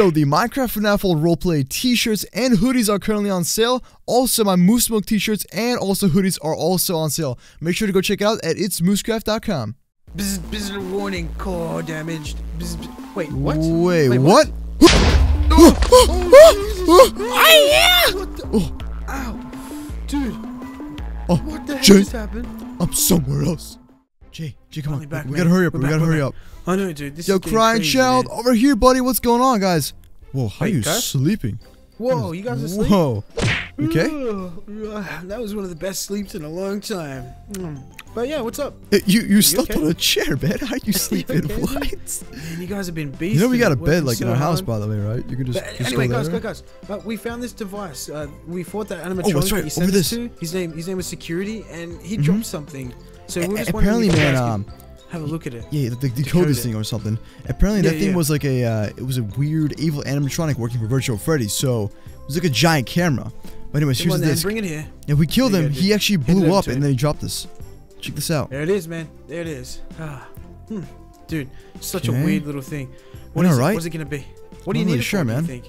So the Minecraft FNAF roleplay t-shirts and hoodies are currently on sale. Also, my Moose Smoke t-shirts and also hoodies are also on sale. Make sure to go check it out at itsmoosecraft.com. Bzz, bzz, warning, core damaged. Bzz, bzz. Wait, what? Wait, what? what? Oh, oh, oh, what the? Oh. Ow. Dude, Oh, what the heck just happened? I'm somewhere else. Jay, Jay, come on. Back, we man. gotta hurry up. We're we gotta we're hurry back. up. I know, dude. This Yo, is crying crazy, child, man. over here, buddy. What's going on, guys? Whoa, how Wait, you guys? sleeping? Whoa, you guys asleep? Whoa. Okay? That was one of the best sleeps in a long time. Mm. But yeah, what's up? Uh, You you slept okay? on a chair, man. How you sleeping? okay? What? Man, you guys have been beasts. You know we got a bed like in our house, hard. by the way, right? You can just, But just anyway, guys, guys, guys, uh, we found this device. Uh, we fought that animatronic Oh, that's right, over this. to. His name, his name was Security, and he Mhm. dropped something. So we're just apparently, wondering if you man, um, have a look at it. yeah, the, the decode this it. thing or something. Apparently, that Yeah, thing yeah. was like a, uh, it was a weird evil animatronic working for Virtual Freddy. So it was like a giant camera. But anyways, Come here's on, the then, disc. bring it here. If we killed There him, he actually blew up and then he dropped this. Check this out. There it is, man. There it is. Ah, hmm. dude, such Okay. a weird little thing. What is it? right? What's it gonna be? What do you really need it sure, for? do you man.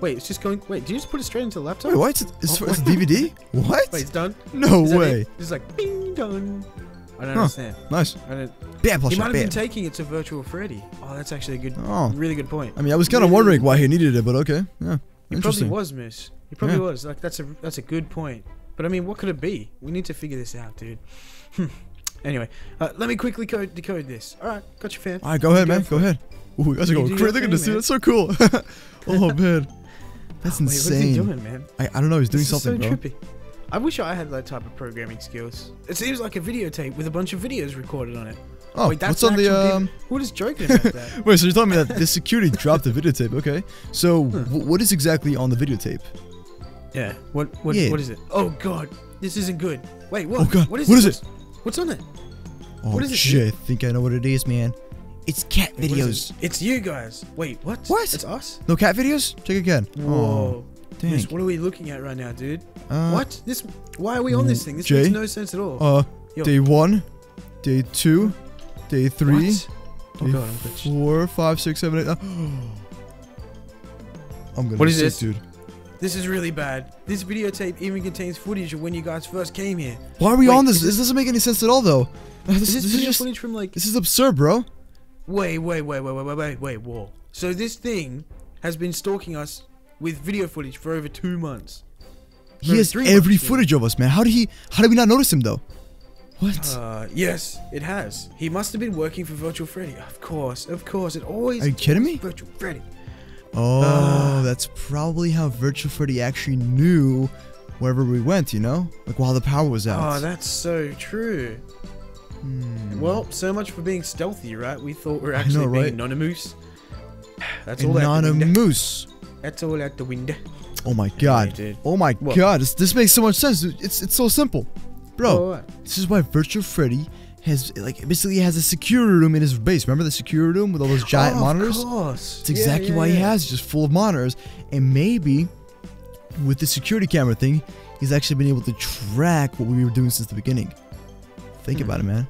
Wait, it's just going. Wait, did you just put it straight into the laptop? Wait, what? It's, it's, Oh, it's a. DVD? What? Wait, it's done. no Is way. it? It's like bing done. I don't Huh. understand. Nice. I don't. Bam, He might have been taking it to Virtual Freddy. Oh, that's actually a good, Oh. really good point. I mean, I was kind of Really, wondering why he needed it, but okay. Yeah. He probably was, Miss. He probably Yeah. was. Like that's a that's a good point. But I mean, what could it be? We need to figure this out, dude. Hmm. anyway, uh, let me quickly code, decode this. All right, got your fan. All right, go ahead, man. Go ahead. Ooh, you guys are going crazy. Look at this, dude. That's so cool. oh, man. That's Wait, what's he insane. doing, man? I, I don't know. He's doing This is something, so bro. trippy. I wish I had that type of programming skills. It seems like a videotape with a bunch of videos recorded on it. Oh, Wait, that's what's on the um? Who is joking about that? Wait, so you're telling me that the security dropped the videotape? Okay. So Hmm. wh- what is exactly on the videotape? Yeah. What? What? Yeah. What is it? Oh God, this isn't good. Wait, what? Oh, God, What is what it? is What's, what's on it? Oh What is it, shit! I think I know what it is, man. It's cat Wait, videos. it? It's you guys. Wait, what? What? It's us? No cat videos? Check again. Whoa. Oh, dang. What are we looking at right now, dude? Uh, what? This? Why are we on this thing? This Jay? makes no sense at all. Uh, Yo. day one, day two, day three, What? Oh day God, I'm glitched. four, five, six, seven, eight. I'm gonna What is sick, this? dude. This is really bad. This videotape even contains footage of when you guys first came here. Why are we Wait, on this? This doesn't make any sense at all, though. This, Is this, this is just footage from like? this is absurd, bro. Wait, wait, wait, wait, wait, wait, wait, wait, whoa. So this thing has been stalking us with video footage for over two months. He has every months, footage of us, man. How did he? How did we not notice him though? What? Uh, yes, it has. He must have been working for Virtual Freddy. Of course, of course. It always. Are you kidding me? Virtual Freddy. Oh, Uh. that's probably how Virtual Freddy actually knew wherever we went. You know, like while the power was out. Oh, that's so true. Hmm. Well, so much for being stealthy, right? We thought we were actually know, being right? anonymous. That's all out the window. Anonymous. That's all out the window. Oh my god. dude. Oh my What? god. This, this makes so much sense. It's it's so simple, bro. Oh. This is why Virtual Freddy has like basically has a security room in his base. Remember the security room with all those giant Oh, monitors? Of course. That's exactly why he has just full of monitors. And maybe with the security camera thing, he's actually been able to track what we were doing since the beginning. Think Hmm. about it, man.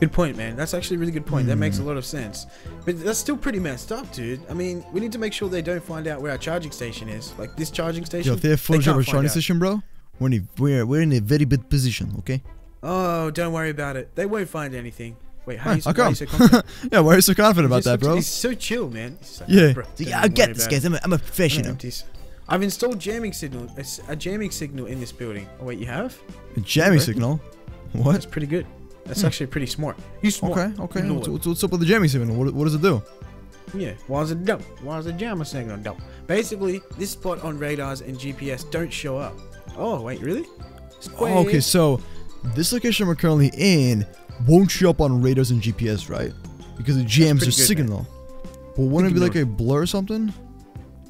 Good point, man. That's actually a really good point. That makes a Hmm. lot of sense. But that's still pretty messed up, dude. I mean, we need to make sure they don't find out where our charging station is. Like this charging station. Yo, if they have footage of our charging out. station, bro, we're in a, we're, we're in a very bad position, okay? Oh, don't worry about it. They won't find anything. Wait, how, Huh, you, how are you so confident? yeah, why are you so confident about that, bro? He's so chill, man. Like, Yeah, "Bro, yeah, I get this, guys. I'm a, I'm a professional. I've installed jamming signal, a jamming signal in this building. Oh wait, you have? A jamming Okay. signal. That's pretty good. That's Hmm. actually pretty smart. You smart. Okay, okay. You What's, what's, what's up with the jamming signal? What, what does it do? Yeah. Why is it dope? Why is the jammer signal dope? Basically, this spot on radars and GPS don't show up. Oh wait, really? Oh, okay, so this location we're currently in won't show up on radars and GPS, right? Because it jams your pretty good, man. But wouldn't it be like a blur or something?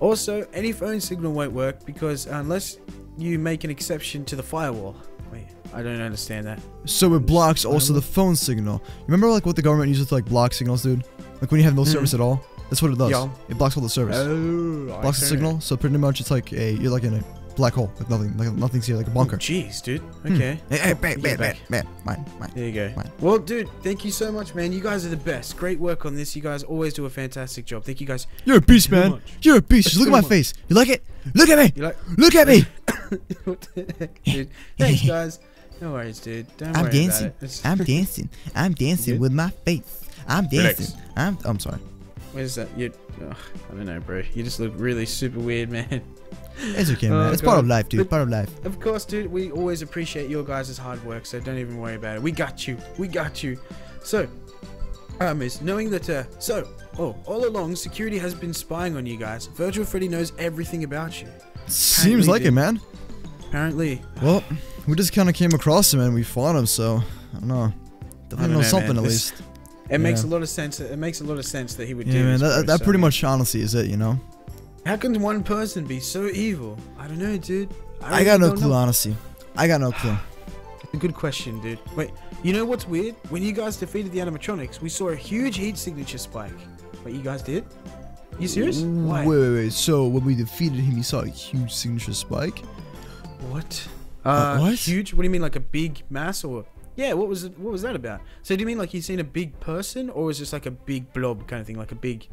Also, any phone signal won't work because unless you make an exception to the firewall. I don't understand that. So it blocks also the phone signal. Remember like what the government uses to like block signals, dude? Like when you have no Mhm. service at all? That's what it does. Yeah. It blocks all the service. Oh, blocks the signal, so pretty much it's like a you're like in a black hole. Like nothing. Like nothing's here. Like a Oh, bunker. Jeez, dude. Hmm. Okay. Hey, hey, Oh, bad, you bad, get bad, Mine, mine, mine. There you go. Mine. Well, dude, thank you so much, man. You guys are the best. Great work on this. You guys always do a fantastic job. Thank you guys. You're a beast, man. much. You're a beast. Just look at my much. face. You like it? Look at me. You like, Look at me. what the heck, dude? Thanks, guys. No worries, dude. Don't I'm worry dancing. about it. I'm dancing. I'm dancing with my face. I'm Relax. dancing. I'm. I'm sorry. What is that? You? Oh, I don't know, bro. You just look really super weird, man. It's okay, man. Oh, it's part of life, dude. But- Part of life. Of course, dude. We always appreciate your guys' hard work, so don't even worry about it. We got you. We got you. So, uh, Miss, knowing that, uh, so, oh, all along, security has been spying on you guys. Virtual Freddy knows everything about you. Seems like it, man. Apparently, Well, we just kind of came across him and we fought him, so I don't know. Definitely don't know know, something man. at This- least. it makes a lot of sense. It makes a lot of sense that he would Yeah, do man. this. That, that pretty much honestly is it, you know. How can one person be so evil? I don't know, dude. I got no clue, know. honestly. I got no clue. A good question, dude. Wait, you know what's weird? When you guys defeated the animatronics, we saw a huge heat signature spike. Wait, you guys did? You serious? Why? Wait, wait, wait. So when we defeated him, he saw a huge signature spike. What? Uh, Uh, what? Huge? What do you mean, like a big mass or? Yeah. What was it? What was that about? So do you mean like he's seen a big person, or was just like a big blob kind of thing, like a big?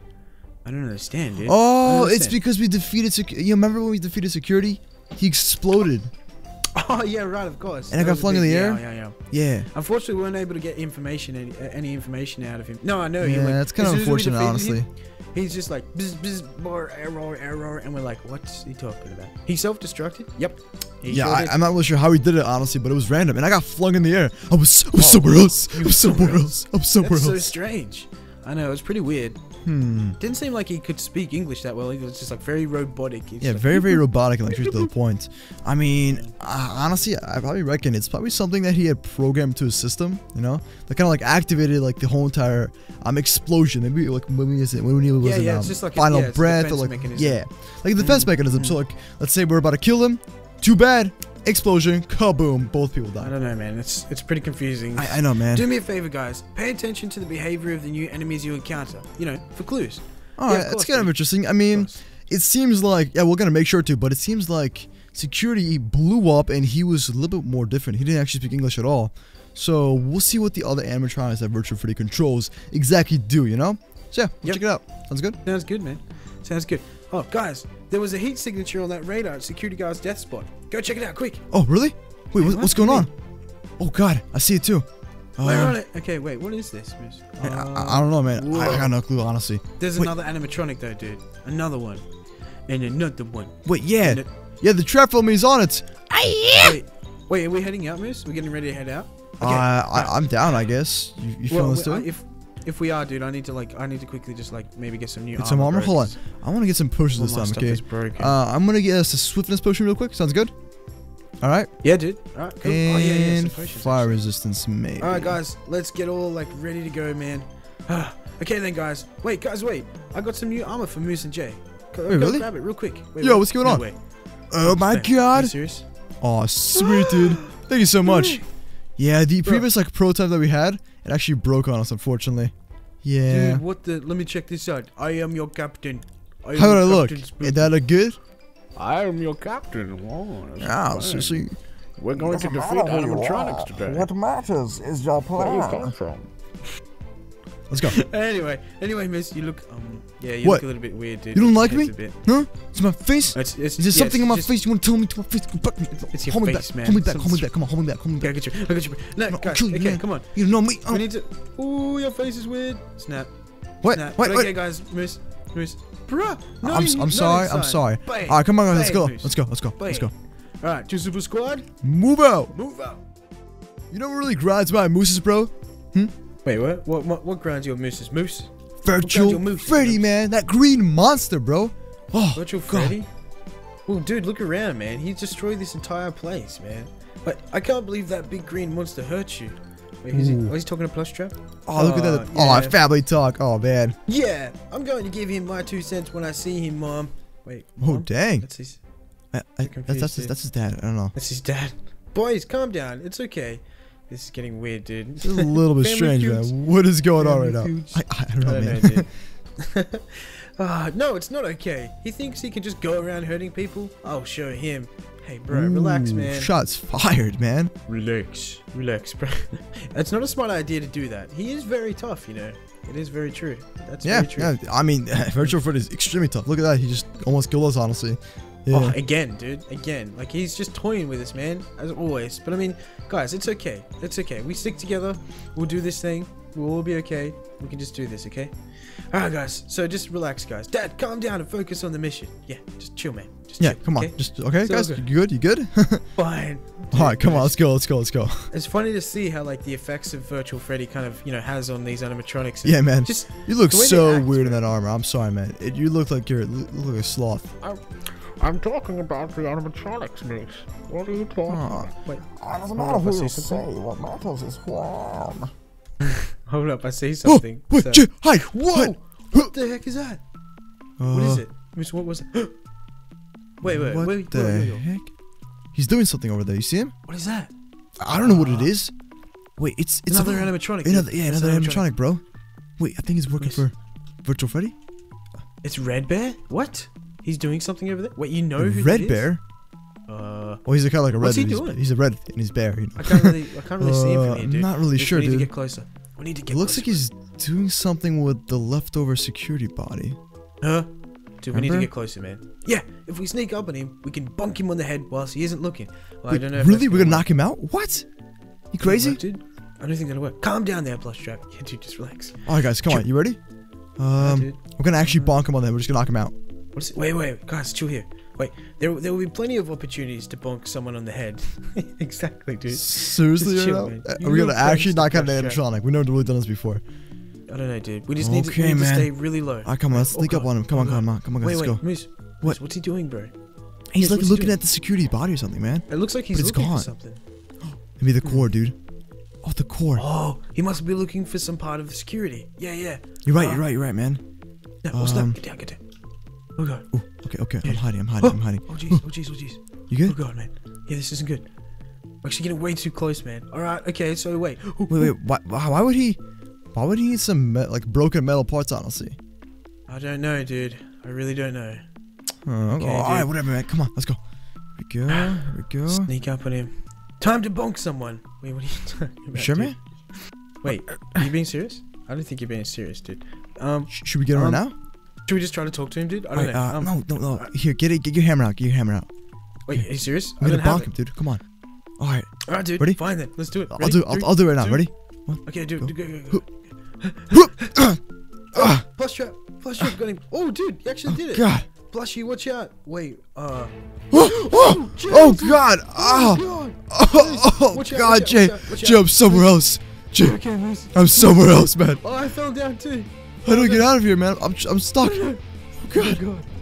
I don't understand, dude. Oh, don't it's because we defeated. Sec- you remember when we defeated security? He exploded. Oh yeah, right. Of course. And I got flung in the air? Yeah, yeah. Yeah. Unfortunately, we weren't able to get information, any, any information out of him. No, I know. he, Yeah, like, that's kind of soon as we unfortunate, honestly. him, He's just like bzz, bzz, more error, error, and we're like, what's he talking about? He self-destructed? Yep. He Yeah, I. I'm not really sure how he did it, honestly, but it was random, and I got flung in the air. I was, I was Oh, somewhere else. I was somewhere somewhere else. I was somewhere That's so else. strange. I know, it was pretty weird. Hmm. Didn't seem like he could speak English that well. He was just like very robotic. It's Yeah, like, very, very robotic and like straight to the point. I mean, uh, honestly, I probably reckon it's probably something that he had programmed to his system. You know, that kind of like activated like the whole entire um explosion. Maybe like when we was it when he was Yeah, in yeah, um, like a- final yeah, breath or like mechanism. yeah, like a defense Mm, mechanism. So like, let's say we're about to kill him. Too bad. Explosion. Kaboom. Both people die. I don't know, man. It's it's pretty confusing. I, I know, man. Do me a favor, guys. Pay attention to the behavior of the new enemies you encounter. You know, for clues. All yeah, right, it's course, kind of interesting. I mean, it seems like yeah, we're gonna make sure to, but it seems like security blew up and he was a little bit more different. He didn't actually speak English at all. So we'll see what the other animatronics that Virtual Freddy controls exactly do, you know? So yeah, we'll Yep. check it out. Sounds good? Sounds good, man. Sounds good. Oh, guys, there was a heat signature on that radar at security guard's death spot. Go check it out, quick. Oh, really? Wait, what, what? what's going on? do Oh god, I see it too. Where Uh, on it? Okay, wait. What is this, miss? I, Uh, I- I don't know, man. I, I got no clue, honestly. There's wait. another animatronic though, dude. Another one. And another one. Wait, yeah, And yeah, the trap film is on it. Wait, wait, are we heading out, miss? We're getting ready to head out? Uh, I, I'm down, I guess. You, you feeling well, this too? If if we are, dude, I need to like, I need to quickly just like maybe get some new. Get some armor? Hold on. I want to get some potions this time, okay? Uh, I'm gonna get us a swiftness potion real quick. Sounds good. All right. yeah, dude. All right, cool. And oh yeah, yeah. Some potions, fire actually. resistance, maybe. All right, guys, let's get all like ready to go, man. okay, then, guys. Wait, guys, wait. I got some new armor for Moose and Jay. Go, Wait, go really? grab it real quick. Wait, Yo, wait. what's going No, on? wait. Oh my Thank- Are god. you serious? Oh, sweet dude. Thank you so much. Yeah, the Bro. previous like prototype that we had, it actually broke on us, unfortunately. Yeah. Dude, what the? Let me check this out. I am your captain. I am How your did I look? Captain Spook. Did that look good? I am your captain. Wow, that's Ah, fine. so, so you- We're going to defeat animatronics today. What matters is your plan. Where do you come from? Let's go. Anyway, anyway, Miss, you look um, yeah, you What? look a little bit weird, dude. You don't like me? Huh? It's my face. It's, it's, Is there yeah, something on my face you want to tell me to my face? Come back. It's your hold me face, back. man. Hold me back. Hold me back. Come on. Hold me back. Hold me Okay, I back. got you. I got you. No, No, guys. kill you, okay, man. come on. You know me. Oh. We need to. Ooh, your face is weird. Snap. What? Snap. What? But what? okay, guys. Moose. Moose. Bruh. No, I'm, you- s- no I'm sorry. I'm sorry. All right, come on, guys. Let's go. Let's go. Let's go. Let's go. All right, two super squad. Move out. Move out. You know what really grinds my mooses, bro? Wait, what? What? What, what grinds your mooses? Moose? Virtual moves, Freddy, Moose? man. That green monster, bro. Oh, Virtual God. Freddy? Well, dude, look around, man. He destroyed this entire place, man. Like, I can't believe that big green monster hurt you. Wait, is he, oh, he's talking to Plush Trap? Oh, look at that. Uh, Oh, yeah. family talk. Oh, man. Yeah, I'm going to give him my two cents when I see him, Mom. Wait, Oh, Mom? dang. That's his, I, I, that's, that's, his, that's his dad. I don't know. that's his dad. Boys, calm down. It's okay. This is getting weird, dude. This is a little bit strange, man. What is going on right Family now? I, I don't know, I don't man. know. Ah, no, it's not okay. He thinks he can just go around hurting people. I'll show him Hey, bro, relax, man. Shots fired, man. Relax. Relax, bro. it's not a smart idea to do that. He is very tough, you know. It is very true. That's Yeah, very true. yeah. I mean, Virtual Freddy is extremely tough. Look at that. He just almost killed us, honestly. Yeah. Oh, again, dude. Again. Like, he's just toying with us, man. As always. But, I mean, guys, it's okay. It's okay. We stick together. We'll do this thing. We'll all be okay. We can just do this, okay? Alright, guys. So, just relax, guys. Dad, calm down and focus on the mission. Yeah, just chill, man. Just yeah, chill, come on. okay? Just okay, So guys. good. You good? You good? Fine. All right, come on. Let's go. Let's go. Let's go. It's funny to see how, like, the effects of Virtual Freddy kind of, you know, has on these animatronics. Yeah, man. Just You look the way they so act, weird in that armor. I'm sorry, man. It, you look like you're you look like a sloth. I'm talking about the animatronics, mate. What are you talking Aw. about? Wait, I doesn't Hold matter up, I who you something. say. What matters is when. hold up, I see Oh, something. wait, So- Jay, hi. Whoa! What? What the heck is that? What is Uh, it? Miss, what was it? wait, wait, What wait, the wait, wait, wait. heck? He's doing something over there. You see him? What is that? I don't know what it is. Wait, it's it's Another a, animatronic. Another, yeah, another animatronic, bro. Wait, I think he's working Yes. for Virtual Freddy. It's Red Bear? What? He's doing something over there? Wait, you know who Red? Bear. Uh, Well, he's a kind of like a red. What's he he's, doing? he's a red and he's bear. You know. I can't really, I can't really see him Uh, from here, dude. I'm not really sure, we need dude. to get closer. We need to It get looks like closer. he's doing something with the leftover security body. Huh? Dude, we need to get closer, man. Yeah, if we sneak up on him, we can bonk him on the head whilst he isn't looking. Well, I don't know. if really? We're gonna knock him out? What? You crazy? work, dude? I don't think that'll work. Calm down there, Plush Trap. Yeah, dude, just relax. All right, guys, come on. You ready? Um, dude. we're gonna actually bonk him on the head. We're just gonna knock him out. What is it? Wait, wait, guys, chill here. Wait, there, there will be plenty of opportunities to bonk someone on the head. exactly, dude. Seriously, chill, man. You Are we gonna actually knock out Trap. animatronic? We've never really done this before. I don't know, dude. We just need, to, we need man. to stay really low. All right, come on. Let's Oh, sneak up on him. Come on, Oh, come on, come on, guys. wait, Let's wait, go. Moose. What? What's he doing, bro? He's like what's he looking at the security body or something, man. It looks like he's But it's looking gone. for something. Maybe the core, dude. Oh, the core. Oh, he must be looking for some part of the security. Yeah, yeah. You're right. uh, You're right. You're right, man. No, what's that? Um, Get down, get down. Oh god. Ooh, okay, okay. I'm hiding. I'm hiding. I'm hiding. Oh jeez, oh jeez, oh jeez. You good? Oh god, man. Yeah, this isn't good. I'm actually getting way too close, man. All right, okay. So wait. Wait, wait. Why, why why would he? Why would he need some me- like broken metal parts? Honestly. I don't know, dude. I really don't know. Okay, all right, whatever, man. Come on, let's go. Here we go. Here we go. Sneak up on him. Time to bonk someone. Wait, what are you talking You about? sure, dude? man? Wait, are you being serious? I don't think you're being serious, dude. Um, Sh- should we get him right Um, now? Should we just try to talk to him, dude? I don't know. uh, um, no, no, no. Here, get it. Get your hammer out. Get your hammer out. Wait, are you serious? I'm I gonna don't bonk him, dude. Come on. All right, All right, dude. Ready? Fine then. Let's do it. I'll do. I'll, I'll do it right now. Ready? Okay, dude. Go. Go, go, go, go. Ah, Plush Trap. Plush Trap. Got him. Oh, dude, you actually did it. God. Plushy, watch out. Wait. Uh. Oh, oh, oh God. Oh, God. oh, oh Watch God, Jay. watch out, watch Jay. I'm somewhere else. Jay. I'm somewhere else, man. Oh, I fell down too. How do I get out of here, man? I'm, I'm stuck. Oh, Oh God.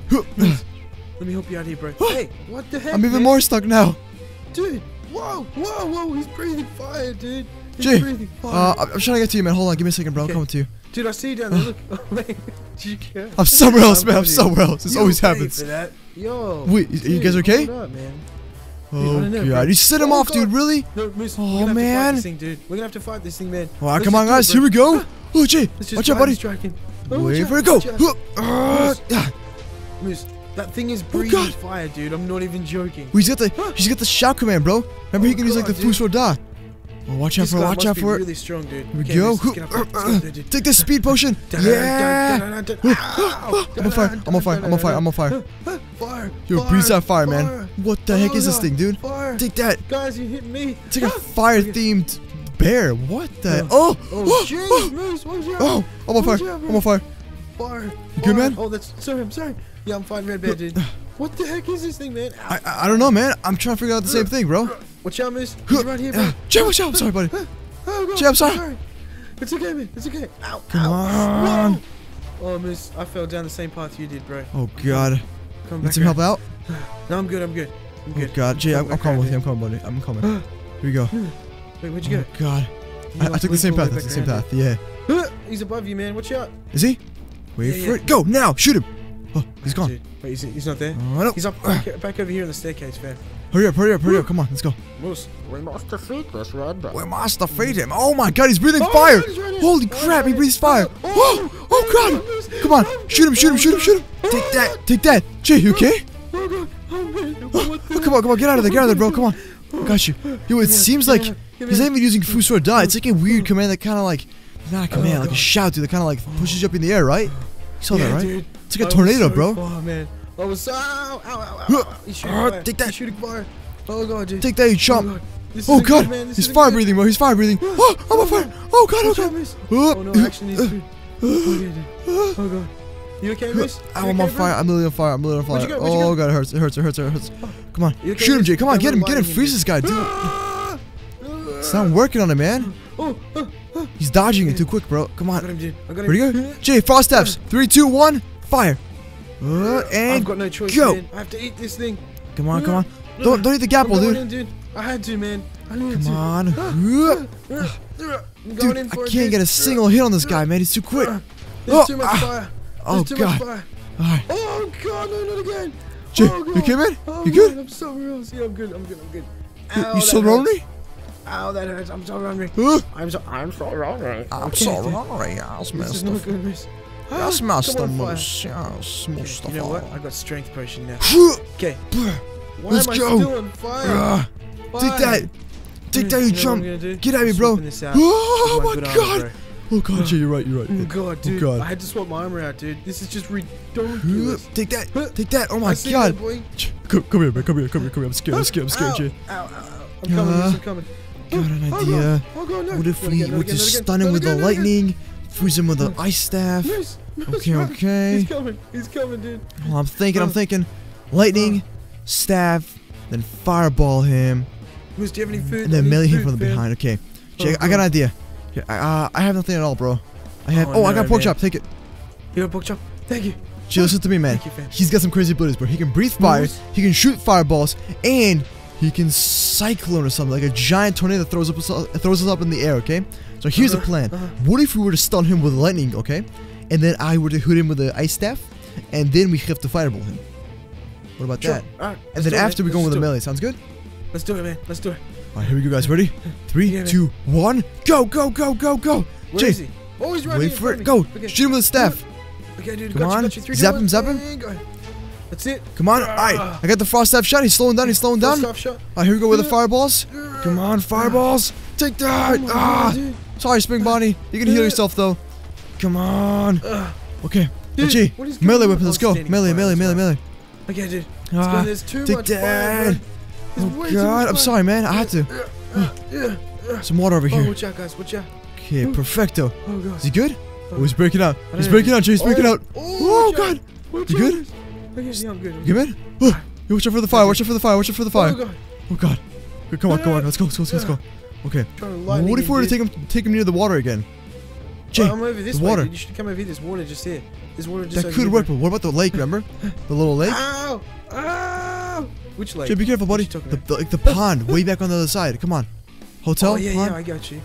God. Let me help you out here, bro. hey, what the heck? I'm even man? more stuck now. Dude. Whoa, whoa, whoa. He's breathing fire, dude. He's Jay, breathing fire. Uh, I'm I'm trying to get to you, man. Hold on, give me a second, bro. I'm Okay. coming to you. dude, I see you down there. Look. Oh. Did you care? I'm somewhere else, man. I'm somewhere else. This You always happens. Yo. Wait, you- you guys okay? up, man. Oh know, bro. God, you set him Oh, off, dude. Really? No, Moose, Oh, we're gonna have to man. this thing, dude. We're gonna have to fight this thing, man. All right, Let's come on, do it, guys. Here we go. Oh, Jay, watch out, buddy. Oh, Wait watch for out, it go. Moose. ah. Moose, that thing is breathing God. fire, dude. I'm not even joking. He's got the he's got the shout command, bro. Remember Oh, he can use like the God, dude. Da. Oh, watch out for it. Watch out for it. really strong, dude. Here we go. Moose, let's get up there. Let's get up there, dude. Take this speed potion. Yeah. I'm on fire. I'm on fire. I'm on fire. I'm on fire. Fire. Yo, breathe that fire, man. What the heck is this thing, dude? Take that. Guys, you hit me. It's like a fire-themed bear. What the? Oh. Oh. Oh, jeez, Moose. Oh, I'm on fire. I'm on fire. Fire. You good, man? Oh, that's sorry. I'm sorry. Yeah, I'm fine, Red Bear, dude. What the heck is this thing, man? Ow. I, I don't know, man. I'm trying to figure out the same thing, bro. Watch out, Moose. He's right here, bro. Jay, watch out. I'm sorry, buddy. Oh, God. Jay, I'm sorry. It's okay, man. It's okay. Ow. Come ow. on. Whoa. Oh, Moose, I fell down the same path you did, bro. Oh God. Come Need some help out? No, I'm good. I'm good. I'm good. Oh good. God, Jay, I'm, I'm coming with you. I'm coming, buddy. I'm coming. Here we go. Wait, where'd you Oh go? God. You I, I took the same path. That's the same path. Yeah. He's above you, man. Watch out. Is he? Wait Yeah, for yeah. it. Go now. Shoot him. Oh, he's gone. Dude, wait, he's, he's not there. Mm, oh, no. He's up ah. back, back over here on the staircase, fam. Hurry up, hurry up, hurry up. Come on, let's go. Moose. We must defeat this red bear. We must defeat him. Oh my God, he's breathing Oh, fire. He's right here. Holy Oh, crap, he breathes oh, fire. Oh, Oh, oh oh, God. Oh, come on. Oh, Shoot him, shoot him, oh, shoot him, shoot him. Oh, Take that, oh, take that. Jay, you okay? Oh, God. Oh man, what the? Oh, come on, come on, get out of there, get out of there, bro. Come on. I got you. Yo, it seems like he's not even using Fus Ro Dah. It's like a weird command that kind of like, not a command, like a shout, dude, that kind of like pushes you up in the air, right? Saw that, right? dude. It's like a tornado, so bro. far, man. I was so. Ow, ow, ow, He's shooting ah, fire. take that. He's shooting fire. Oh god, dude. Take that, you Oh god. Oh god, man. He's fire breathing, bro. He's fire breathing. Oh, I'm on oh, fire. Oh god, oh god. Oh, Oh no, actually need food. Oh, yeah. Oh god. You okay, miss? I'm okay, on bro? fire. I'm literally on fire. I'm literally on fire. go? Oh go? god, it hurts. It hurts. It hurts. It hurts. Come on, okay, shoot him? Jay. Come on, get him. Get him. Freeze this guy, dude. It's not working on him, man. Oh, oh, oh. He's dodging it too quick, bro. Come I got on. him, dude. I got him. Ready go? Jay, frost steps. Three, two, one, fire. Uh, I've got no choice, go. man. I have to eat this thing. come on, come on. Don't don't eat the gapple, dude. in, dude. I had to, man. I needed Come to. on. Uh, I'm going Dude, in I for it, can't dude. get a single hit on this guy, man. He's too quick. There's Oh, too much ah. fire. Oh too god. much fire. Alright. Oh god, no, not again. Jay, oh, you okay, man? Oh, You good? man, I'm so real. See, I'm good. I'm good. I'm good. You, Ow, you still hurts. Lonely? Ow, that hurts. I'm so hungry. Uh, I'm so. I'm so hungry. I'm Okay, sorry. dude. Alright, I'll This smash is the not good, miss. I'll smash come the on, fire. moose. Yeah, I'll smash the You know what? I got strength potion now. Okay. Why Let's am I go. still on fire? Why? Take that. Take that, you know jump. I'm gonna do? Get at me, I'm bro. swapping Oh with my good armor, god. Oh god, Jay, you're right, you're right. Oh god, dude. God. I had to swap my armor out, dude. This is just ridiculous. Take that. Take that. Oh my I god. that. Come, come here, man. Come here, come here, come here. I'm scared. I'm scared. I'm scared, Jay. Ow, ow, ow. I'm coming, Uh, I'm coming. Got an idea. Oh, no. What if we again, not were again, to not again, stun him with the again, not again. lightning, freeze him with the ice staff? Okay, okay. He's coming. He's coming, dude. Well, I'm thinking, I'm Uh, thinking. Lightning, staff, then fireball him, Miss, do you have any food? and then melee him from the behind. Okay. Oh, I got an idea. Yeah, I, uh, I have nothing at all, bro. I have. Oh, Oh, I got pork man. chop. Take it. You got pork chop? Thank you. Jay, listen to me, man. Thank you. He's got some crazy abilities, bro. He can breathe fire, he can shoot fireballs, and he can cyclone or something like a giant tornado that throws up throws us up in the air. Okay. So here's the plan. uh-huh. What if we were to stun him with lightning? Okay, and then I were to hit him with the ice staff, and then we have to fireball him. What about Sure. that? Right. And then after we go with the melee. Sounds good. Let's do it, man. Let's do it. All right, here we go, guys. Ready? Three, Yeah, two, one, go, go, go, go, go. Where Jay, is he? Oh, he's right wait for it. Go. Okay. Shoot him with the staff. Okay, dude. Come on. You, you. Three, Zap two, him, zap him. That's it. Come on. All right, I got the frost staff shot. He's slowing down. He's slowing down. First All shot. right, here we go with the fireballs. Come on, fireballs. Take that. Oh Ah. God. Sorry, Spring Bonnie. You can heal yourself though. Come on. Okay. Dude, G. what is going Melee on? weapon. Let's Oh, go. Melee, melee, melee, melee. Okay, dude. Ah, Ah, there's too take much that. Oh God, I'm sorry, man. I had to. Yeah. Some water over Oh, here. watch out, guys. Watch out. Okay, perfecto. Oh, God. Is he good? Oh, he's breaking out. He's breaking out, Jay. He's breaking Oh, out. Oh, Oh. God. You out. Good? Okay, yeah, I'm good. I'm You good. man? Oh, you watch out for the fire. Watch out for the fire. Watch out for the Oh, fire. God. Oh God. Okay, come on, come on. Let's go. Let's go. Let's go. Let's go. Okay. Trying to lightning What if we were to take him, take him near the water again? Jay, Oh, I'm over this the way, water. dude. You should come over here. There's water just here. There's water just that could work. But what about the lake? Remember, the little lake? Ow! Ow! Which lake? Jay, be careful, buddy. The, the, like the pond, way back on the other side. Come on. Hotel. Oh, yeah, pond. yeah, I got you.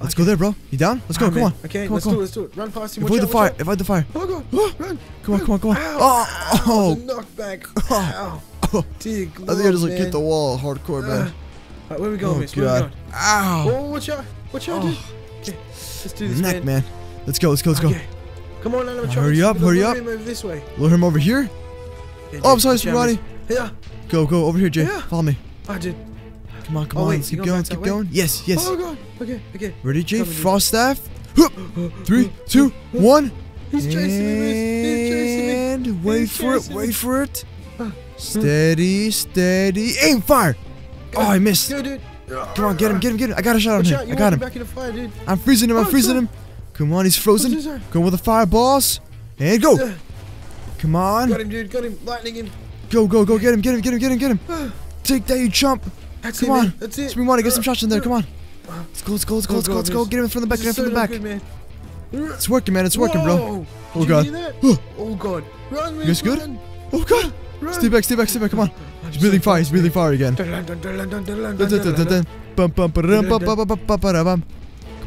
Let's go there, bro. You down? Let's go. Ah, come man. on. Okay, come let's come do it. Let's do it. Run past him. Avoid the fire. Avoid the fire. Oh, God. Run. Come on, come on, come on. Ow. Oh, oh. knockback. Oh. Ow. Oh. Dear I think I just like man. hit the wall hardcore, Uh, man. Alright, where we going, Oh miss? Where we god. going? Ow. Oh, watch out. Watch out, Oh. dude. Okay, let's do this, Neck, man. Let's go. Let's go. Let's go. Okay. Come on, animatronics. Hurry up, hurry up. him over this way. Lure him over here. Yeah, Oh, I'm sorry. Spirati. Yeah, Go, go over here, Jay. Yeah. Follow me. I did. Come on, come Oh, on. wait, let's keep going going. Let's keep way? going. Yes, yes. Oh god. Okay, okay. Ready, Jay? Frost staff. Three, two, one. He's chasing me. He's chasing me. And wait He's for it. me. Wait for it. Uh, Steady, steady. Aim, fire. Oh, I missed. Go, dude. Come on, get him, get him, get him. I got a shot on Watch him. out, I got him. back in the fire, dude. I'm freezing him. I'm Oh, freezing him. Come on, he's frozen. Go with the fireballs. And go. Uh, Come on. Got him, dude. Got him. Lightning him. Go, go, go. Get him, get him, get him, get him, get him. Uh, Take that, you chump. That's Come it, on. That's it. Spring water, get some shots in there. Come on. Uh, Let's go, let's go, let's go, Oh, let's go, let's go. Get him from the back, get him from the so back. Not good, man. It's working, man. It's working, bro. Oh, Did God. You? Oh. god. Run, man. guys good? Run. Oh, God. Run. Stay back, stay back, stay back. Come on. He's breathing fire. He's breathing fire again. Come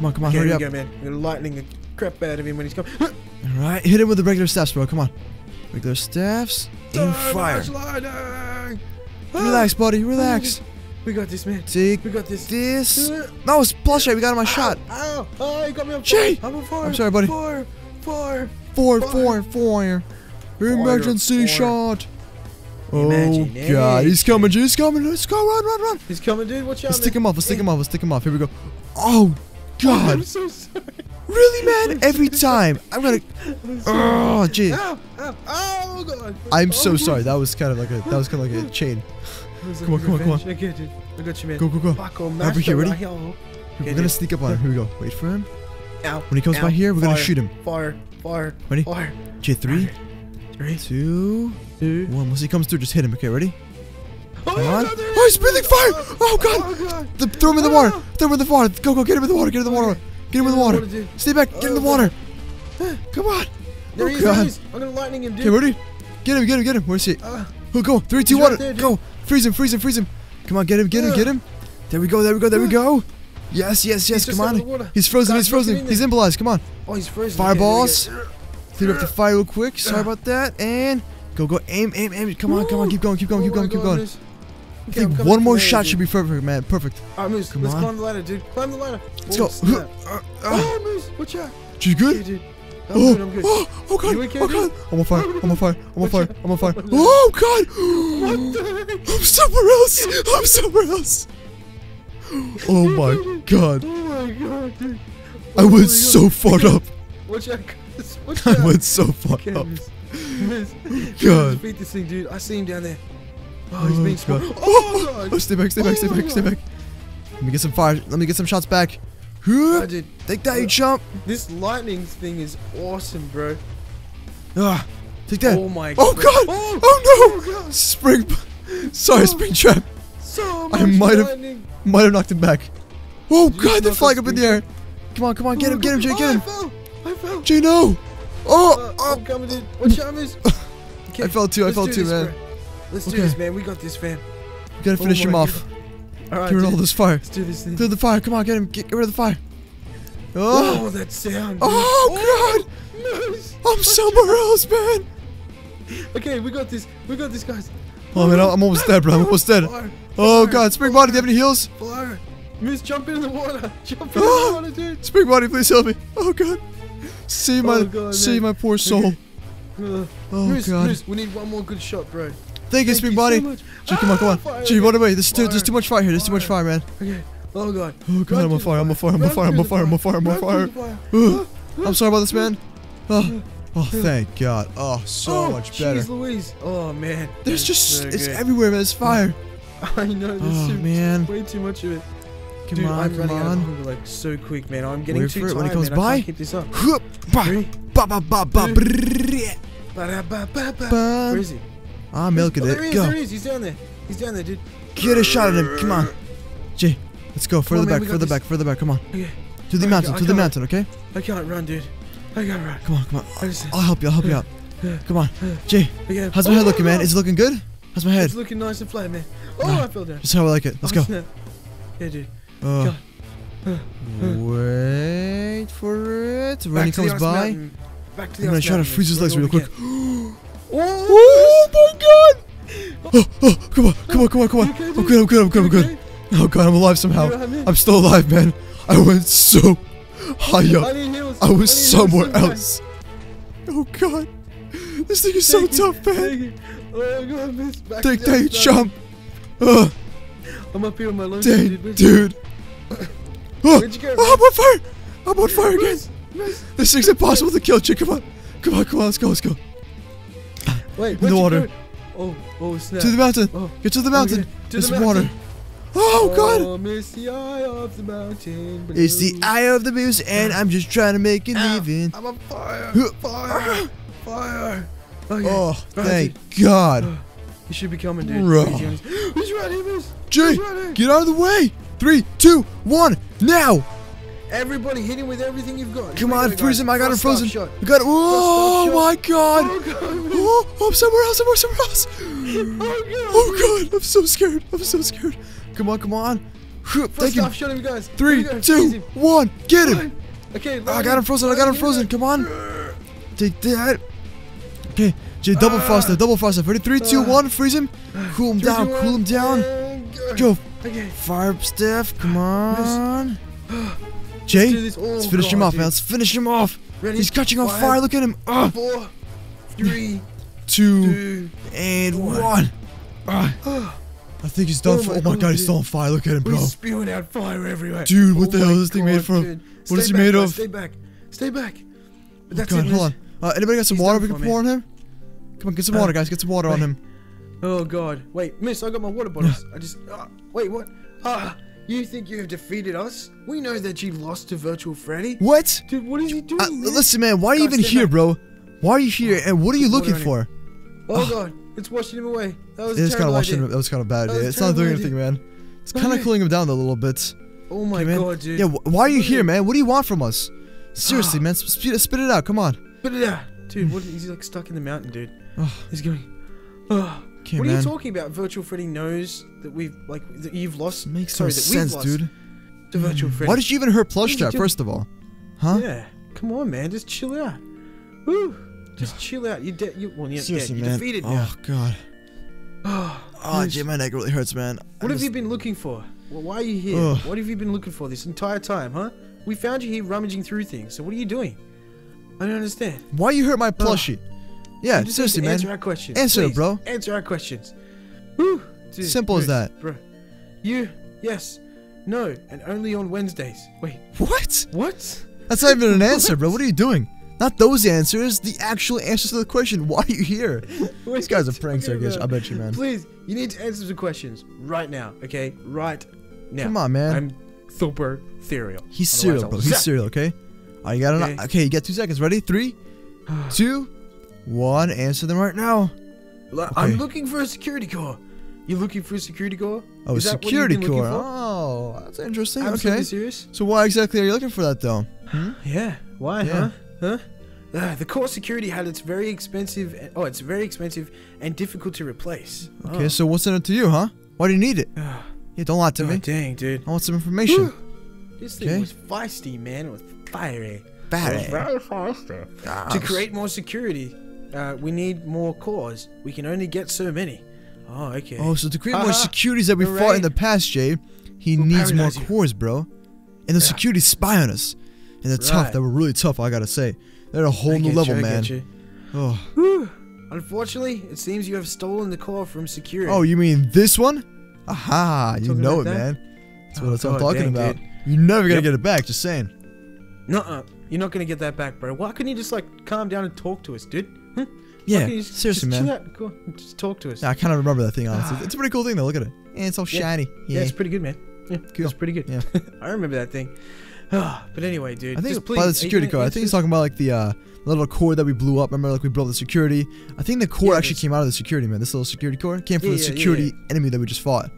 on, come on, Okay, hurry up. go, man. We're lightning the crap out of him when he's coming. All right, hit him with the regular staffs, bro. Come on. Regular staffs. So fire. Relax, buddy. Relax. We got this, man. Take We got this. this. No, it's plus shot. We got him on shot. Ow! Oh, he got me on Jay! I'm on fire. I'm sorry, buddy. Fire! Four, Fire. four, four. Emergency shot. Oh god, he's coming. He's coming. Let's go, run, run, run. He's coming, dude. Watch out, Let's man. stick him off. Let's stick him off. Let's stick him off. Here we go. Oh god. I'm so sorry. Really, man? Every time. I'm gonna. Oh, ow, oh god. I'm Oh, so sorry. That was kind of like a. That was kind of like a chain. Come Come on, come on, come on. Okay. I got you, man. Go, go, go. Back on, Over here, ready? Rahel. We're gonna sneak up on him. Here we go. Wait for him. Ow, When he comes ow, by here, we're gonna shoot him. Fire, fire, Ready? fire. Jay, three, Three, two, two. one. Once he comes through, just hit him. Okay, ready? Oh, Come on. Oh, he's breathing fire. Oh, God. Oh, God. The, throw him in the water. Throw him in the water. Go, go, get him in the water. Get him in the water. Get him in the water. Stay back. Get in the Oh, water. Come on. There Oh, he is, there God. I'm gonna lightning him, dude. Okay, ready? Get him. Get him. Get him. Where's he? Ah, Oh, go. Three, two, one. right there. Go. Freeze him. Freeze him. Freeze him. Come on. Get him. Get him. Get him. There we go. There we go. There we go. Yes. Yes. Yes. Come on. He's frozen. He's frozen. He's immobilized. Come on. Oh, he's frozen. Fireballs. Clear up the fire real quick. Sorry about that. And go. Go. Aim. Aim. Aim. Come on. Come on. Keep going. Keep going. Keep oh going. Oh Keep going. I think one more shot should be perfect, man. Perfect. Alright, Moose, Come let's on. climb the ladder, dude. Climb the ladder. Let's Oh, go. Oh, Moose, watch out. you Okay, good? I'm Oh, good, I'm good. oh, oh god, okay, oh god? I'm on fire, I'm on fire, I'm on fire. I'm on fire. Oh god, What the heck? I'm somewhere else, I'm somewhere else. Oh my god, Oh my god, dude. I Oh my went God. so far up. Watch out, guys. Watch I out. went so far Okay, up. Moose. God. Defeat this thing, dude. I see him down there. Oh, he's Oh, being. God. Oh, oh, god. Oh, stay back, stay back, stay Oh, back, stay back. Let me get some fire. Let me get some shots back. Oh, Huh? dude, Take that, you chump. this lightning thing is awesome, bro. Ah, take that. Oh my Oh god. god! Oh, Oh no! oh. Spring. Sorry, Oh. spring trap. So I much might have- lightning. Might have knocked him back. Oh Did god, they're knock flying up in the air. Come on, come on, get him, get him, Jay, Oh, get him. I fell. I fell. Jay, no! Uh, Oh! I'm coming dude. Watch out, miss. Okay, I fell too, I let's fell too, this, man. bro. Let's do this, man. We got this, fam. We gotta Oh finish him off. All right, Get rid of all this fire. Let's do this thing. Clear the fire. Come on, get him. Get, get rid of the fire. Oh! Oh, that sound. dude. Oh, God. Moose. I'm somewhere else, man. Okay, we got this. We got this, guys. Oh man, I'm almost dead, bro. I'm almost dead. Fire. Oh Fire. god, Spring Bonnie, do you have any heals? Fire. Moose, jump in the water. Jump in Ah. the water, dude. Spring Bonnie, please help me. Oh god. Save my, Oh, God, save man. my poor soul. Okay. Uh, Oh Moose, god. Moose, we need one more good shot, bro. Thank you, Thank you Bonnie. so much. Gee, come on, come on. fire, Gee, okay. run away. There's too, there's too much fire here. There's too much fire, man. Okay. Oh god. Oh god, I'm on fire. I'm on fire. I'm on fire. I'm on fire. I'm on fire. I'm on fire. through the Ugh. I'm sorry about this, man. Oh, oh, thank God. Oh, so oh, much better. Jeez Louise. Oh man. There's just, so it's good. everywhere, man. It's fire. I know. There's Oh, too, man. way too much of it. Come Dude, on, I'm come running out of on. hunger like so quick, man. I'm getting Wait too for it tired, when it comes man. I by. can't keep this up. Hup, ba, Three. ba, ba, ba, ba, Two. brrrr. Ba-da-ba-ba-ba. Ba. Where is he? I'm milking oh, there he it. is, there Go. he is. He's down there. He's down there, dude. Get a shot at him. Come on. Jay, let's go. Further on, back, got further back, further back. Come on. Okay. To the Okay, mountain, to the mountain, okay? I can't run, dude. I can't run. Come on, come on. I just, I'll help you, I'll help you out. Come on. Jay, how's my head Oh, looking, man? Is it looking good? How's my head? It's looking nice and flat, man. Oh. I fell down. Just how I like it. Let's Oh, go. snap. Yeah, dude. Uh, Go. wait for it. When he comes by, mountain. Back to the I'm gonna try to freeze his legs real quick. Oh, Oh my god! Oh. oh, oh, come on, come on, come on, come on. I'm good, I'm good, I'm good, I'm good. Oh god, I'm alive somehow. You alright, man? I'm still alive, man. I went so high up. I was somewhere else. Oh god. This thing is so tough, man. Oh god, miss. Back Take that, ice chump. I'm up here on my lunch, dang, dude. Where'd you- dude. Oh, Where'd you go, oh, I'm on fire. I'm on fire again. This thing's impossible to kill, chick. Come on. Come on, come on, let's go, let's go. Wait, the where'd you water. Oh, oh snap. To the mountain. Oh, Get to the oh, mountain. okay. To There's the water. mountain. Oh, oh god. Oh, miss the eye of the mountain. It's the eye of the beast, and I'm just trying to make a Ow, living. I'm on fire. Fire. Fire. Okay. Oh, oh thank dude. God. He should be coming, dude. Bro. He's running. He's right here, miss. Jay, get out of the way. Three, two, one, now. Everybody hit him with everything you've got. Come on, freeze him. I got him frozen. shot. I got him. Oh my God. Oh god. Oh, I'm somewhere else, somewhere, somewhere else. Oh god. Oh God, I'm so scared. I'm so scared. Come on, come on. Thank First you. off, shot him, guys. Three, go. Two, him. one, get him. Okay, I got him frozen. I got him frozen. Come on. Take that. Okay, Jay, double frost that. Double that. Ready? Three, two, Ah. one. Freeze him. Cool him down. Cool him down. Go. Okay. Fire up, Steph. Come on. Let's Jay. Oh, let's finish him off, dude. man. Let's finish him off. Ready? He's catching on Five, fire. Look at him. Oh, Four, three, two, Dude, and One. one. Ah, I think he's done Oh for. my Oh my god, God, he's still on fire. Look at him, bro. spewing out fire everywhere. Dude, what Oh the hell is this thing made from? dude. What is Stay he back, made of? Stay back. Stay back. But Oh that's god, it, hold on. Uh, anybody got some He's water we can pour on him? Come on, get some Uh, water, guys. Get some water on him. Oh god. Wait, miss, I got my water bottles. I just ah, wait, what? Ah, you think you have defeated us? We know that you lost to Virtual Freddy. What? Dude, what is he doing? Uh, man? listen, man. Why are you Guys, even here, back. bro? Why are you here? And what are you looking for? Oh god, it's washing him away. That was It's kind of washing him. That was kind of bad. That was idea. a It's not doing anything, man. It's kind of cooling him down a little bit. Oh my Okay, god, dude. Yeah, wh- why are you here, man? What do you want from us? Seriously, man. Sp- Spit, spit it out. Come on. Spit it out, dude. What? He's like stuck in the mountain, dude. He's going. Oh. Okay, what are you talking about? Virtual Freddy knows that we've like that you've lost. Makes sorry, that sense, dude. To Virtual hmm. Freddy. Why did you even hurt Plush first of all? Huh? Yeah. Come on, man. Just chill out. Woo. Just chill out. You de- you well, you're Seriously, dead. You're man. defeated oh, now. oh, God. Oh, Oh, Jay, my neck really hurts, man. I what have just- you been looking for? Well, why are you here? Ugh. What have you been looking for this entire time, huh? We found you here rummaging through things. So what are you doing? I don't understand. Why you hurt my plushie? Yeah, You seriously, man. Answer our questions. Answer it, bro. Answer our questions. Woo. Dude, Simple as that. bro. You, yes, no, and only on Wednesdays. Wait, What? what? That's not even an answer, bro. What are you doing? Not those answers. The actual answers to the question. Why are you here? This guy's are a prankster, I guess. I bet you, man. Please, you need to answer some questions right now, okay? Right now. Come on, man. I'm super cereal. He's serial, bro. He's serial, okay? Oh, you got. Okay. Okay, you got two seconds. Ready? Three, two, one. Answer them right now. I'm looking for a security core. You're looking for a security core? Oh, Is you've security core. Oh, that's interesting. Absolutely okay. serious? So why exactly are you looking for that, though? Hmm? Yeah. Why, Yeah. huh? Huh? Uh, the core security had its very expensive. Oh, it's very expensive and difficult to replace. Okay, oh. so what's in it to you, huh? Why do you need it? Oh. Yeah, don't lie to God me. dang, dude. I want some information. This thing Okay. was feisty, man. It was fiery. Bad. Very faster. Ah. To create more security, uh, we need more cores. We can only get so many. Oh, okay. Oh, so to create more Uh-huh. securities that we You're fought in the past, Jay, he We'll needs more you. cores, bro. And the Yeah. security spy on us. And they're tough. Right. They were really tough, I gotta say. They're a whole I new level, you, man. you. Oh. Whew. Unfortunately, it seems you have stolen the core from security. oh, you mean this one? Aha, you Talking know it, that? man. That's what, Oh, that's what I'm talking dang, about. dude. You're never gonna Yep. get it back, just saying. Nuh-uh. You're not gonna get that back, bro. Why couldn't you just like calm down and talk to us, dude? Yeah, just- seriously, just man. Chill out. Go on, just talk to us. Yeah, I kind of remember that thing, honestly. it's a pretty cool thing, though. Look at it. Yeah, it's all Yeah. shiny. Yeah, Yeah. it's pretty good, man. Yeah, Cool. it's pretty good. Yeah. I remember that thing. Ah, but anyway, dude. I think just please, by the security code, I think he's talking about like the uh, little core that we blew up. Remember, like we blew up the security. I think the core Yeah, actually came out of the security, man. This little security core came from Yeah, the security enemy that we just fought.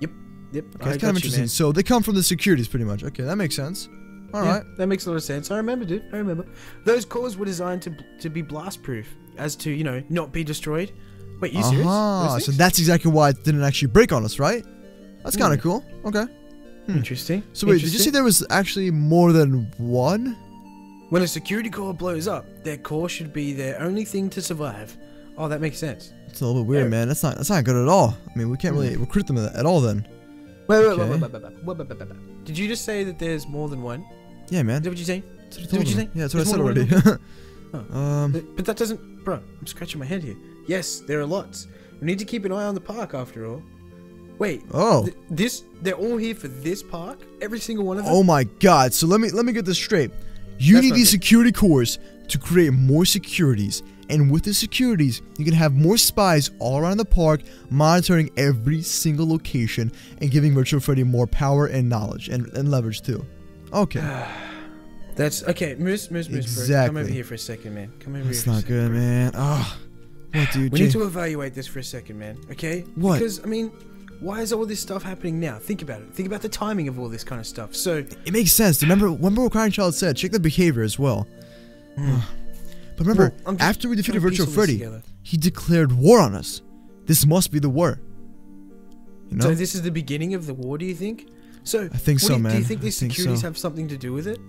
Yep. Okay, I it's kind of interesting. man. So they come from the securities, pretty much. Okay, that makes sense. All Yeah, right. that makes a lot of sense. I remember, dude. I remember. Those cores were designed to to be blast proof, as to you know not be destroyed. Wait, you serious? Ah, so that's exactly why it didn't actually break on us, right? That's kind of Hmm. cool. Okay. hmm. interesting. So wait, did you see there was actually more than one? When a security core blows up, their core should be their only thing to survive. Oh, that makes sense. It's a little bit weird, Yeah. man. That's not that's not good at all. I mean, we can't really recruit them at all then. Wait, wait, Okay. wait, wait, wait, wait, wait, wait, wait, wait, wait. Did you just say that there's more than one? Yeah, man. Is that what you're saying? That's what I that told what you them. say? Yeah, that's what I said already. um, But, but that doesn't, bro. I'm scratching my head here. Yes, there are lots. We need to keep an eye on the park after all. Wait, oh. th- this they're all here for this park? Every single one of them? Oh my god. So let me let me get this straight. You That's need these good. security cores to create more securities. And with the securities, you can have more spies all around the park monitoring every single location and giving Virtual Freddy more power and knowledge and, and leverage too. Okay. That's okay. Moose, Moose, Moose, bro. Come over here for a second, man. Come over That's here. for a not good, bro. man. Oh. What, dude? We Jay- need to evaluate this for a second, man. Okay? What? Because I mean, why is all this stuff happening now? Think about it. Think about the timing of all this kind of stuff. So, It makes sense. Remember, remember what Crying Child said. Check the behavior as well. Hmm. But remember, Well, after we defeated Virtual piece all this Freddy, he declared war on us. This must be the war. You know? So this is the beginning of the war, do you think? So I think so, do you, Do you think I these think securities so. have something to do with it?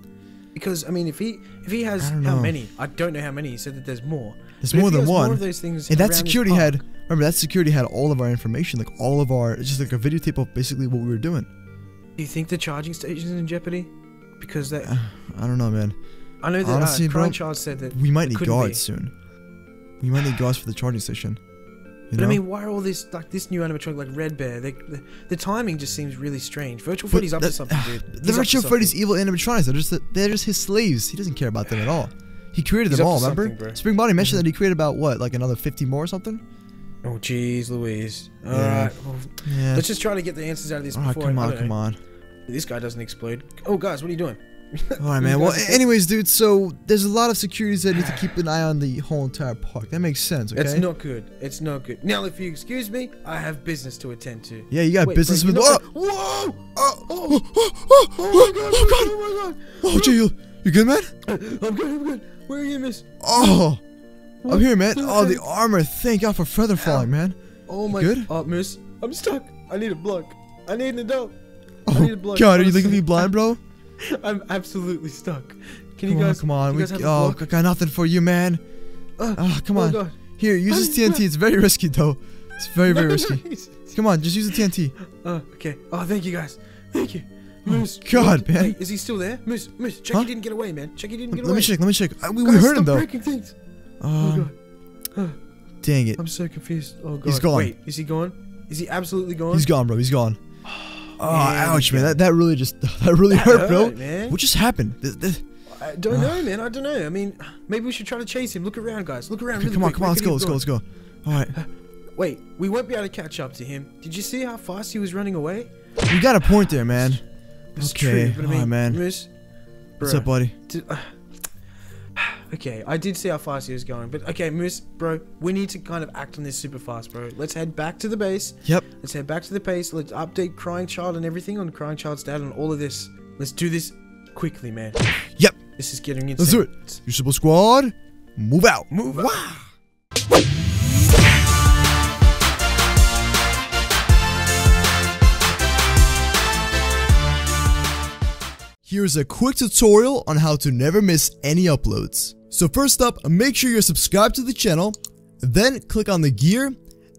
Because I mean, if he if he has how know. many? I don't know how many. He said that there's more. There's more than one. More of those things. and that security had remember that security had all of our information, like all of our it's just like a videotape of basically what we were doing. Do you think the charging station's in jeopardy? Because that I don't know, man. I know that honestly, uh, bro, Crying said that We might need guards be. soon. We might need guards for the charging station. You But know? I mean, why are all this like this new animatronic like Red Bear? They, the, the timing just seems really strange. Virtual But Freddy's up to something, dude. The He's to Virtual Freddy's evil animatronics. They're just they're just his slaves. He doesn't care about them at all. He created He's them all. Remember? Spring Bonnie mentioned Mhm. that he created about what, like another 50 more or something. Oh, jeez, Louise. All Yeah. right, well, Yeah. let's just try to get the answers out of this before. come I on, don't come know, on. This guy doesn't explode. Oh, guys, what are you doing? All right, man. Well, anyways, dude. So there's a lot of securities that need to keep an eye on the whole entire park. That makes sense, okay? It's not good. It's not good. Now, if you excuse me, I have business to attend to. yeah, you got Wait, business bro, with. Oh, Whoa! oh, Oh, oh, oh, oh, oh my god! oh, God. Oh Oh, Jay, you, you good, man? I'm good. I'm good. Where are you, Miss? Oh, What? I'm here, man. Oh, the armor. Thank God for feather falling, man. Oh my. good? Oh, Miss, I'm stuck. I need a block. I need an adult. Oh, need a blood, God, are you looking at me blind, bro? I'm absolutely stuck. Can Come you guys? on, come on. We, oh? I got nothing for you, man. Uh, Oh, come oh on. God. Here, use this TNT. It's very risky, though. It's very, very risky. Come on, just use the TNT. Oh, okay. Oh, thank you guys. Thank you. Oh, Moose, God, hey, man. is he still there? Moose, Moose, check Huh? he didn't get away, man. Check he didn't get Let away. Let me check. Let me check. Uh, We, we Guys, heard him though. breaking things. oh Um, god, dang it. I'm so confused. Oh god. He's gone. Wait, is he gone? Is he absolutely gone? He's gone, bro. He's gone. Oh, Man, ouch, man. That that really just that really That hurt, bro. man. What just happened? Th- th- I don't know, man. I don't know. I mean, maybe we should try to chase him. Look around, guys. Look around. Okay, really come on, quick. come on. Let's go. Let's go. Let's go. All right. Wait, we won't be able to catch up to him. Did you see how fast he was running away? You got a point there, man. It's Okay, true, but I mean, man. Moose, What's up, buddy? did- uh, okay, I did see how fast he was going, but okay, Moose, bro, we need to kind of act on this super fast, bro. Let's head back to the base. Yep. Let's head back to the base. Let's update Crying Child and everything on Crying Child's dad and all of this. Let's do this quickly, man. Yep. This is getting insane. Let's do it. Usable squad, move out. Move out. Here's a quick tutorial on how to never miss any uploads. So first up, make sure you're subscribed to the channel, then click on the gear.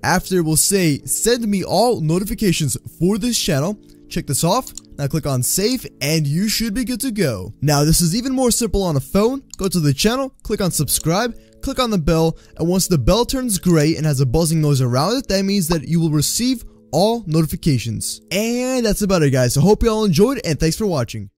After it will say send me all notifications for this channel. Check this off. Now click on save and you should be good to go. Now this is even more simple on a phone. Go to the channel, click on subscribe, click on the bell, and once the bell turns gray and has a buzzing noise around it, that means that you will receive all notifications. And that's about it guys. I hope you all enjoyed and thanks for watching.